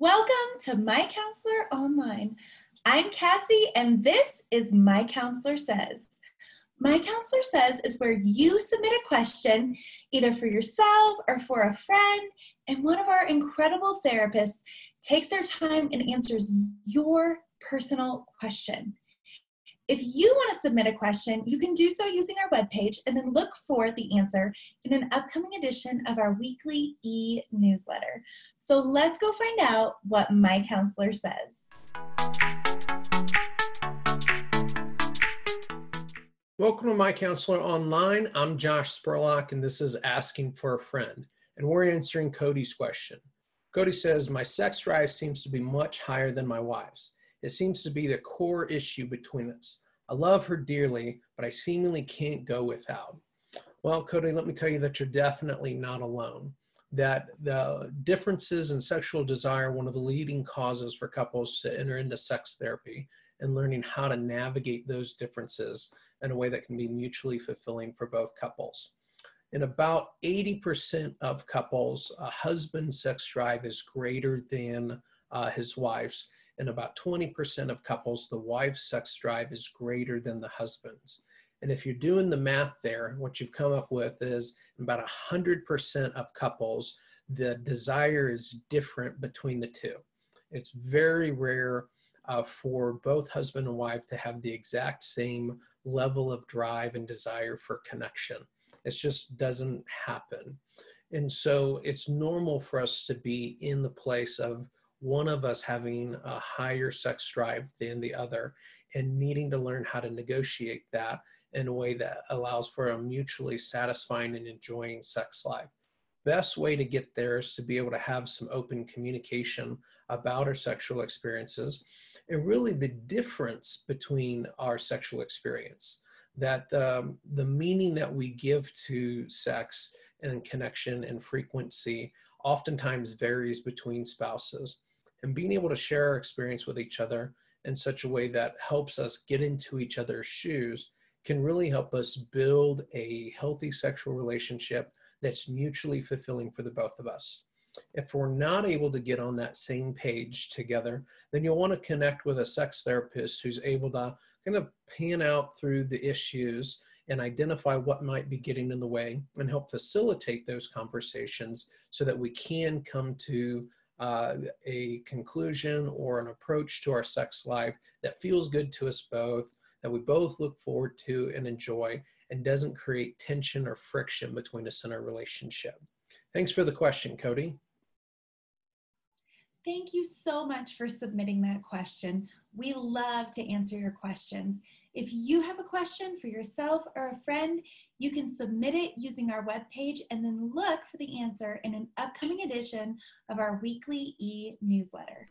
Welcome to My Counselor Online. I'm Cassie, and this is My Counselor Says. My Counselor Says is where you submit a question, either for yourself or for a friend, and one of our incredible therapists takes their time and answers your personal question. If you want to submit a question, you can do so using our webpage and then look for the answer in an upcoming edition of our weekly e newsletter. So let's go find out what my counselor says. Welcome to My Counselor Online. I'm Josh Spurlock, and this is Asking for a Friend. And we're answering Cody's question. Cody says, My sex drive seems to be much higher than my wife's. It seems to be the core issue between us. I love her dearly, but I seemingly can't go without. Well, Cody, let me tell you that you're definitely not alone. That the differences in sexual desire are one of the leading causes for couples to enter into sex therapy and learning how to navigate those differences in a way that can be mutually fulfilling for both couples. In about 80% of couples, a husband's sex drive is greater than uh, his wife's, in about 20% of couples, the wife's sex drive is greater than the husband's. And if you're doing the math there, what you've come up with is about 100% of couples, the desire is different between the two. It's very rare uh, for both husband and wife to have the exact same level of drive and desire for connection. It just doesn't happen. And so it's normal for us to be in the place of one of us having a higher sex drive than the other and needing to learn how to negotiate that in a way that allows for a mutually satisfying and enjoying sex life. Best way to get there is to be able to have some open communication about our sexual experiences and really the difference between our sexual experience. That um, the meaning that we give to sex and connection and frequency oftentimes varies between spouses and being able to share our experience with each other in such a way that helps us get into each other's shoes can really help us build a healthy sexual relationship that's mutually fulfilling for the both of us. If we're not able to get on that same page together, then you'll want to connect with a sex therapist who's able to kind of pan out through the issues and identify what might be getting in the way and help facilitate those conversations so that we can come to uh, a conclusion or an approach to our sex life that feels good to us both, that we both look forward to and enjoy, and doesn't create tension or friction between us in our relationship. Thanks for the question, Cody. Thank you so much for submitting that question. We love to answer your questions. If you have a question for yourself or a friend, you can submit it using our webpage and then look for the answer in an upcoming edition of our weekly e newsletter.